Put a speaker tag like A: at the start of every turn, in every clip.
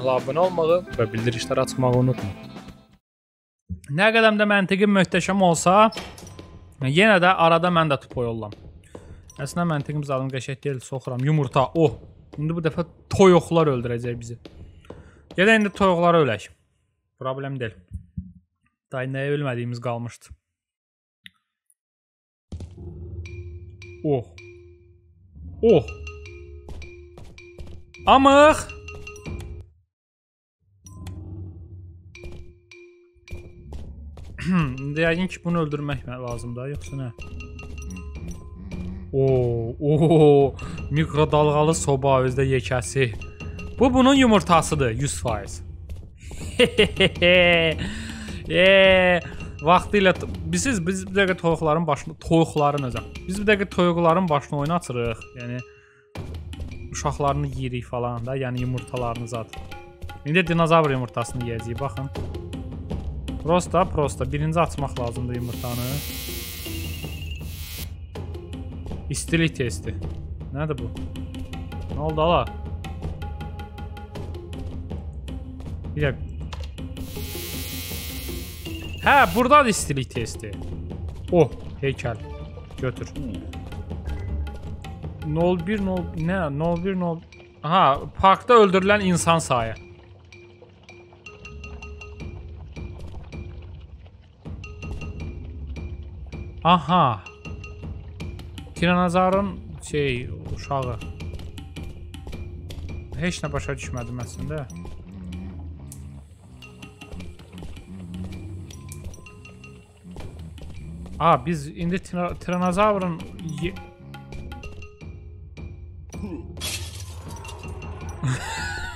A: kanala abunə olmağı və bildirişləri açmağı unutma. Nə qədər də məntiqi möhtəşəm olsa, yenə də arada mən də tupo yollam. Əslində məntiqim zadım qəşəng deyil, soxuram. Yumurta. Oh. İndi bu dəfə toyuqlar öldürəcək bizi. Gələ indi toyuqları ölək. Problem deyil. Day nəyə ölmədiyimiz qalmışdı. Oh. Oh. Amıq. İndi yəqin ki bunu öldürmək lazımdır, yoxsa nə? Oo, oo, mikrodalğalı soba özdə yekəsi. Bu bunun yumurtasıdır 100%. Eee, vaxtilə bilirsiniz biz bir dəqiqə toyuqların başını, toyuqların özə. Biz bir dəqiqə toyuqların başını oynatırıq. Yəni uşaqlarını yeyirik falan da, yəni yumurtalarını zat. İndi dinozavr yumurtasını yeyəcəyik, baxın. Prosta, prosta birinci açmaq lazımdır yumurtanı. İstilik testi. Nədir bu? Nə oldu ala? Bir dəqiqə. Hə, burdadır istilik testi. Oh, heykəl. Götür. 01 0 nə? 01 0 Aha, parkda öldürülən insan sayı. Aha. Tiranozavrın şey uşağı. Heç nə başa düşmədim əslində. A, biz indi tiranozavrın ye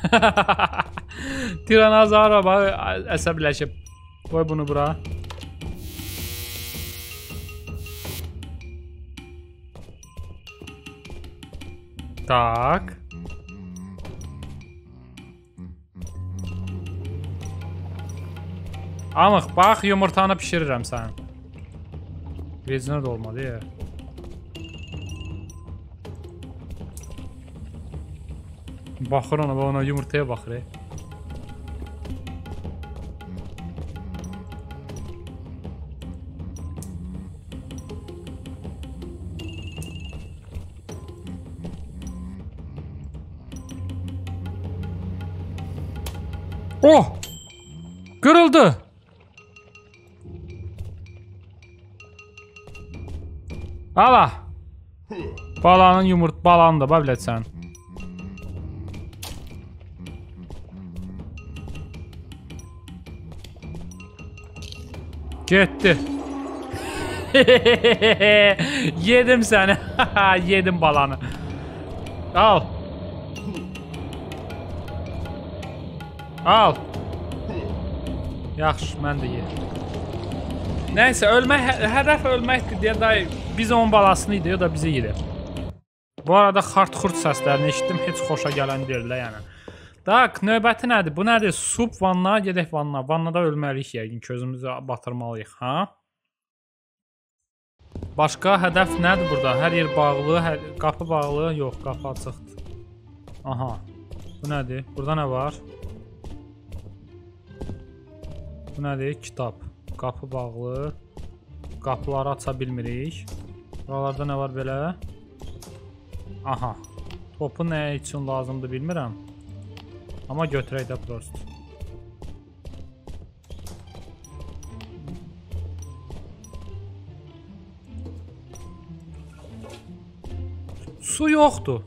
A: Tiranozavra bax əsəbləşib. Qoy bunu bura. Tak. Amıq, bax yumurtanı bişirirəm sən. Vecinə də olmadı ya. Baxır ona, ona yumurtaya baxır. E. Oh! Kırıldı. Ala. Balanın yumurt balanı da babilet sen. Gitti. Yedim seni. Yedim balanı. Al. Al. Yaxşı, mən də yedim. Nəysə, ölmək, hə, hədəf ölməkdir deyə day biz onun balasını idi, o da bizi yedi. Bu arada xart-xurt səslərini eşitdim, heç xoşa gələn deyil, yəni. Tak, növbəti nədir? Bu nədir? Sub vanna, gedək vanna. Vannada ölməliyik yəqin, közümüzü batırmalıyıq, ha? Başqa hədəf nədir burada? Hər yer bağlı, hər qapı bağlı, yox, qapı açıqdır. Aha. Bu nədir? Burada nə var? Bu nədir? Kitab. Qapı bağlı. Qapıları aça bilmirik. Buralarda nə var belə? Aha. Topu nə üçün lazımdır bilmirəm. Amma götürək də prost. Su yoxdur.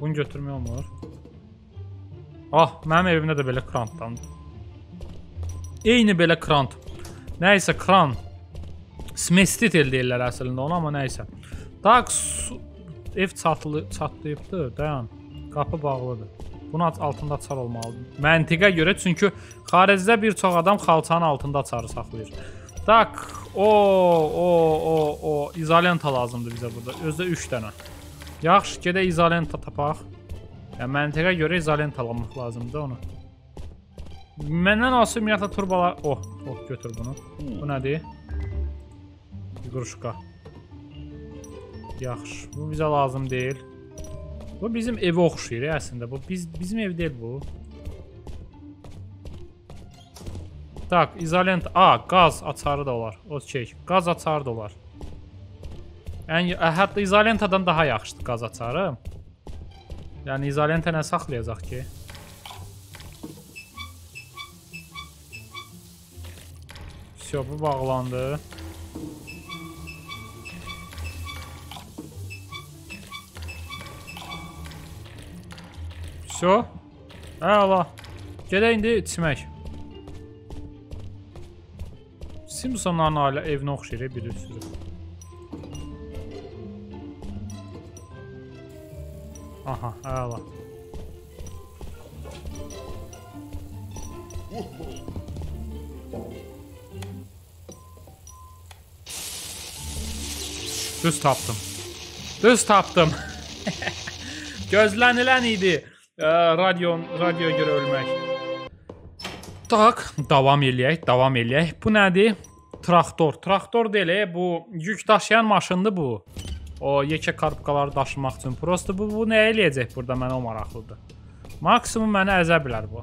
A: Bunu götürmək olmur. Ah, mənim evimdə də belə krantdandır. Eyni belə krant. Nəysə, kran. Smestitel deyirlər əslində ona, amma nəysə. Tak, ev çatlı, çatlayıbdır, dayan. Qapı bağlıdır. Bunu altında açar olmalıdır. Məntiqə görə, çünki xaricdə bir çox adam xalçanın altında açarı saxlayır. Tak, o, o, o, o, izolenta lazımdır bizə burada. Özdə 3 dənə. Yaxşı, gedək izolenta tapaq. Yəni məntiqə görə izolentalanmaq lazımdır onu. Məndən asıl ümumiyyətlə turbalar... Oh, oh, götür bunu. Bu nədir? Quruşqa. Yaxşı, bu bizə lazım deyil. Bu bizim evə oxşayır əslində. Bu biz bizim ev deyil bu. Tak, izolent. A, qaz açarı da olar. Okey. Qaz açarı da olar. Yəni hətta izolentadan daha yaxşıdır qaz açarı. Yəni izolenta nə saxlayacaq ki? Всё, bu bağlandı. Всё. Əla. Gedək indi içmək. Simpsonların ailə evinə oxşayır bir Aha, əla. Düz tapdım. Düz tapdım. Gözlənilən idi. Ə, radio radio görə ölmək. Tak, davam eləyək, davam eləyək. Bu nədir? Traktor. Traktor deyil, bu yük daşıyan maşındır bu. O yekə karpkaları daşımaq üçün. Prosta bu, bu nə eləyəcək burada mənə o maraqlıdır. Maksimum məni əzə bilər bu.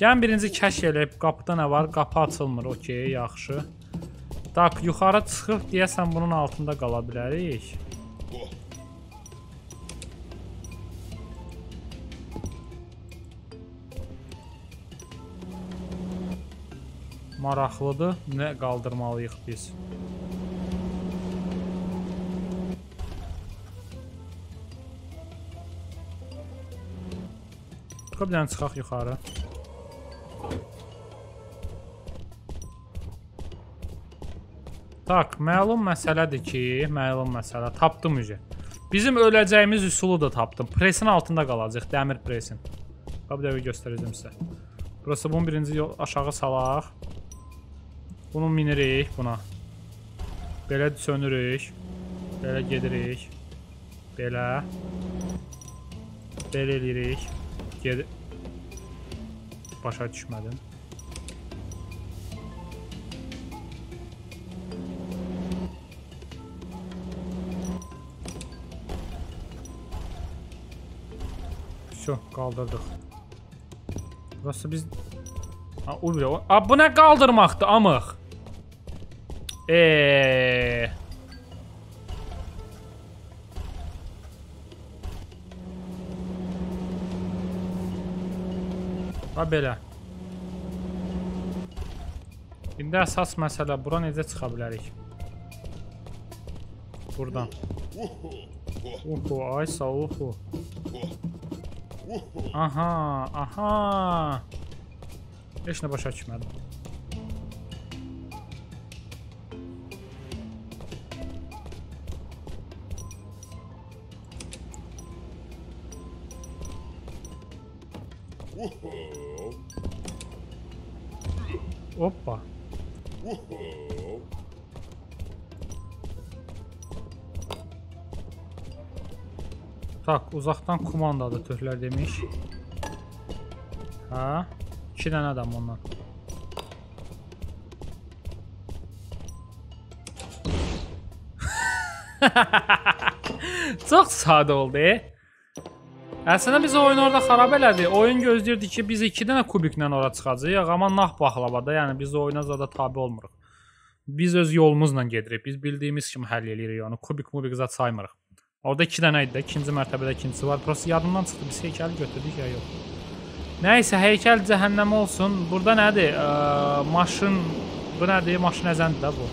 A: Gəlin birinci kəşf eləyib qapıda nə var? Qapı açılmır. Okey, yaxşı. Tak, yuxarı çıxıb deyəsən bunun altında qala bilərik. Maraqlıdır. Nə qaldırmalıyıq biz? Çıxıb bir dənə çıxaq yuxarı. Tak, məlum məsələdir ki, məlum məsələ. Tapdım ücə. Bizim öləcəyimiz üsulu da tapdım. Presin altında qalacaq, dəmir presin. Bir dəfə göstərəcəm sizə. Burası bunu birinci yol aşağı salaq. Bunu minirik buna. Belə sönürük. Belə gedirik. Belə. Belə eləyirik. Ged Başa düşmədim. Şu qaldırdıq. Burası biz Ha, o bir. A, bu nə qaldırmaqdır, amıq? Eee. Ha belə. İndi əsas məsələ bura necə çıxa bilərik? Burdan. Uhu, aysa uhu. Aha, aha. Heç nə başa düşmədim. Hoppa. Tak, uzaqdan kumandadır töhlər demiş. Hə? 2 dənə adam ondan. Çox sadə oldu. E? Əslində biz oyunu orada xarab elədi. Oyun gözləyirdi ki, biz 2 dənə kubiklə ora çıxacağıq, amma nah baxlavada, yəni biz oyuna zada tabe olmuruq. Biz öz yolumuzla gedirik. Biz bildiyimiz kimi həll eləyirik onu. Kubik mubik zat saymırıq. Orada 2 dənə idi də, ikinci mərtəbədə ikincisi var. Prosta yadımdan çıxdı. Biz heykəli götürdük ya yox. Nəysə, heykəl cəhənnəm olsun. Burada nədir? Ə, maşın bu nədir? Maşın əzəndir də bu.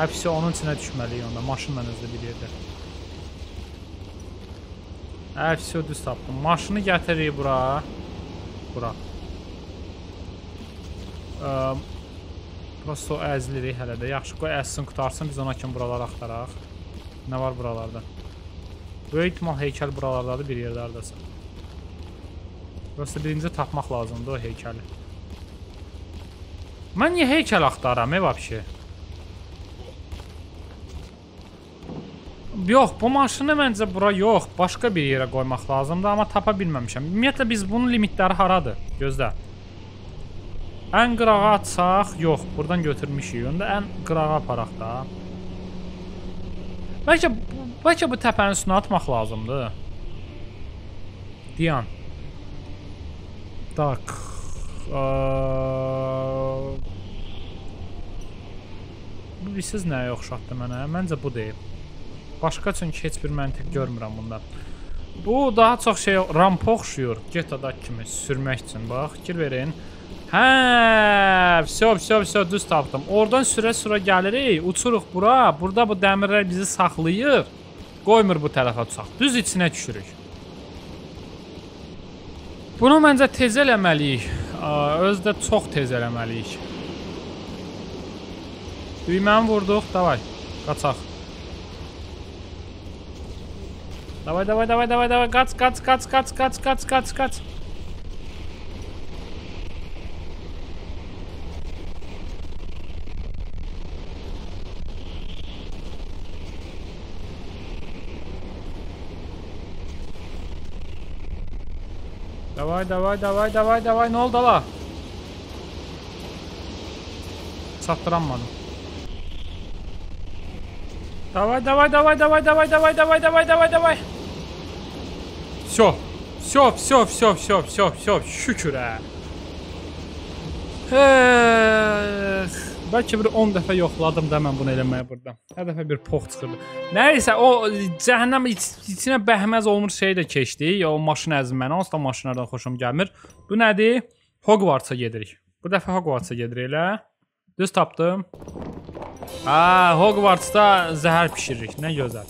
A: Hepsi onun içinə düşməliyik onda. Maşınla özdə bir yerdə. Hepsi düz tapdım. Maşını gətiririk bura. Bura. Prosto əzlirik hələ də. Yaxşı qoy əzsin, qutarsın. Biz ona kimi buraları axtaraq. Nə var buralarda? Böyük ihtimal heykəl buralardadır bir yerdə hardasa. Prosta birinci tapmaq lazımdır o heykəli. Mən niyə heykəl axtaram, e, vəbşi? Yox, bu maşını məncə bura yox, başqa bir yerə qoymaq lazımdır, amma tapa bilməmişəm. Ümumiyyətlə biz bunun limitləri haradır? Gözlə. Ən qırağa atsaq, yox, buradan götürmüşük. Onda ən qırağa aparaq da. Bəlkə bəlkə bu təpənin üstünə atmaq lazımdır. Diyan. Aa... Bu bilirsiniz nəyə oxşatdı mənə? Məncə bu deyil. Başqa çünki heç bir məntiq görmürəm bunda. Bu daha çox şey rampa oxşuyur. GTA-da kimi sürmək üçün. Bax, fikir verin. Hə, vso, vso, vso, düz tapdım. Oradan sürə-sürə gəlirik, uçuruq bura. Burada bu dəmirlər bizi saxlayır. Qoymur bu tərəfə uçaq. Düz içinə düşürük. Bunu məncə tez eləməliyik. Özü də çox tez eləməliyik. Düyməni vurduq, davay. Qaçaq. Давай, давай, давай, давай, давай, кац, кац, кац, кац, кац, кац, кац, кац. Давай, давай, давay, давay, давay. Ne oldu la? Sattıranmadım. Давай, давай, давай, давай, давай, давай, давай, давай, давай, давай. Все. Все, все, все, все, все, все. Şükür hə. Hey. Bəlkə bir 10 dəfə yoxladım da mən bunu eləməyə burada. Hər dəfə bir pox çıxırdı. Nəysə o cəhənnəm iç, içinə bəhməz olmuş şey də keçdi. Ya o maşın əzməni, onsuz da maşınlardan xoşum gəlmir. Bu nədir? Hogwartsa gedirik. Bu dəfə Hogwartsa gedirik elə. Düz tapdım. Ha, Hogwartsda zəhər bişiririk. Nə gözəl.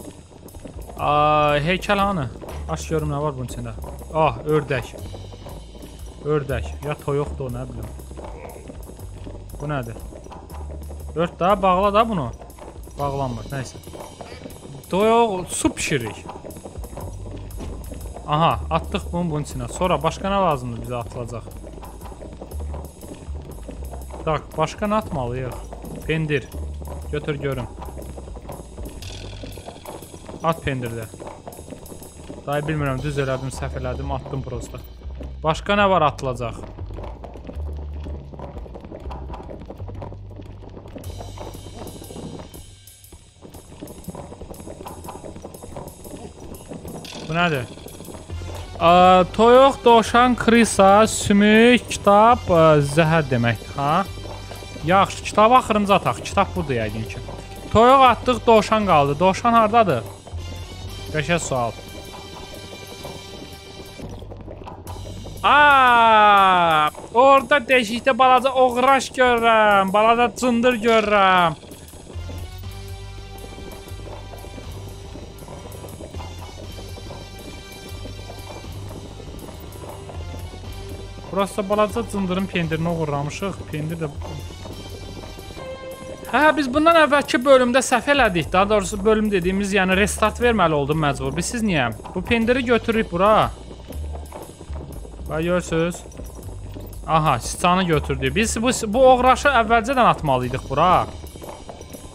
A: Aa, heykəl hanı? Aç görüm nə var bunun içində. Ah, ördək. Ördək. Ya toyuqdur nə bilim. Bu nədir? Ört daha bağla da bunu. Bağlanmır. Nəysə. Toyuq su bişiririk. Aha, atdıq bunu bunun içinə. Sonra başqa nə lazımdır bizə atılacaq? Tak, başqa nə atmalıyıq? Pendir. Götür görüm. At pendirdə. Dayı bilmirəm, düz elədim, səhv elədim, atdım prosta. Başqa nə var atılacaq? Bu nədir? Ə, toyuq, dovşan, krisa, sümük, kitab, ə, zəhər deməkdir, ha? Yaxşı, kitabı axırıncı ataq. Kitab budur yəqin ki. Toyuq atdıq, dovşan qaldı. Dovşan hardadır? Qəşəng sual. Aa, orada deşikdə balaca oğraş görürəm, balaca cındır görürəm. Burası balaca cındırın pendirini uğurlamışıq. Pendir də Hə, biz bundan əvvəlki bölümdə səhv elədik. Daha doğrusu bölüm dediyimiz, yəni restart verməli oldum məcbur. Biz siz niyə? Bu pendiri götürürük bura. Bax görürsüz? Aha, siçanı götürdük. Biz bu bu oğraşı əvvəlcədən atmalıydıq bura.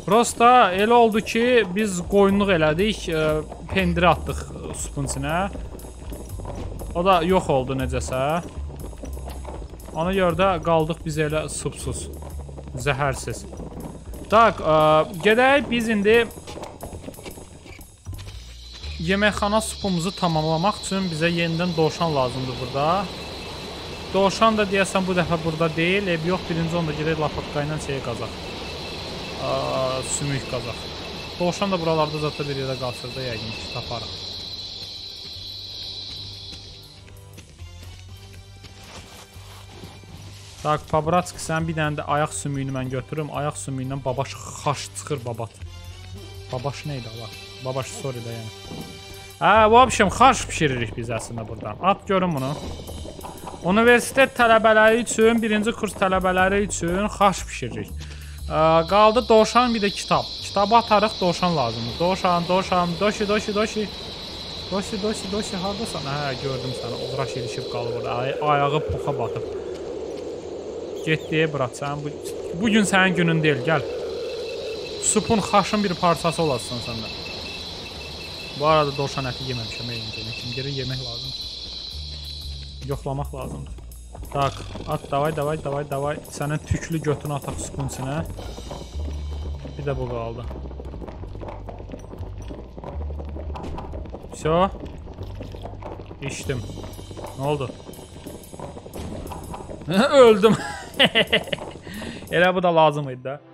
A: Prosta elə oldu ki, biz qoyunluq elədik, ə, pendiri atdıq supun içinə. O da yox oldu necəsə. Ona görə də qaldıq biz elə supsuz, zəhərsiz. Tak, ə, gedək biz indi yeməkxana supumuzu tamamlamaq üçün bizə yenidən dovşan lazımdır burada. Dovşan da deyəsən bu dəfə burada deyil. Ev yox, birinci onda gedək lapatka ilə şeyə qazaq. Sümük qazaq. Dovşan da buralarda zətdə bir yerdə qalsır da yəqin ki, taparıq. Tak, Pabratski sən bir dənə də ayaq sümüyünü mən götürürüm. Ayaq sümüyündən babaş xaş çıxır babat. Babaş nə idi ala? Babaş sorry da yəni. Hə, bu общем xaş bişiririk biz əslində buradan. At görün bunu. Universitet tələbələri üçün, birinci kurs tələbələri üçün xaş bişiririk. Ə, qaldı dovşan bir də kitab. Kitabı atarıq, dovşan lazımdır. Dovşan, dovşan, doşi, doşi, doşi. Doşi, doşi, doşi, hardasan? Hə, gördüm səni. Uğraş ilişib qalıb orada. Ay ayağı poxa batıb. Getdiyə bırax sən. Bu, bu gün sənin günün deyil, gəl. Supun xaşın bir parçası olasın sən də. Bu arada dovşan əti yeməmişəm eyni kimi. Geri yemək lazımdır. Yoxlamaq lazımdır. Tak, at davay, davay, davay, davay. Sənin tüklü götünü ataq supun içinə. Bir də bu qaldı. Все. İçtim. Ne oldu? Öldüm. Elə bu da lazım idi də.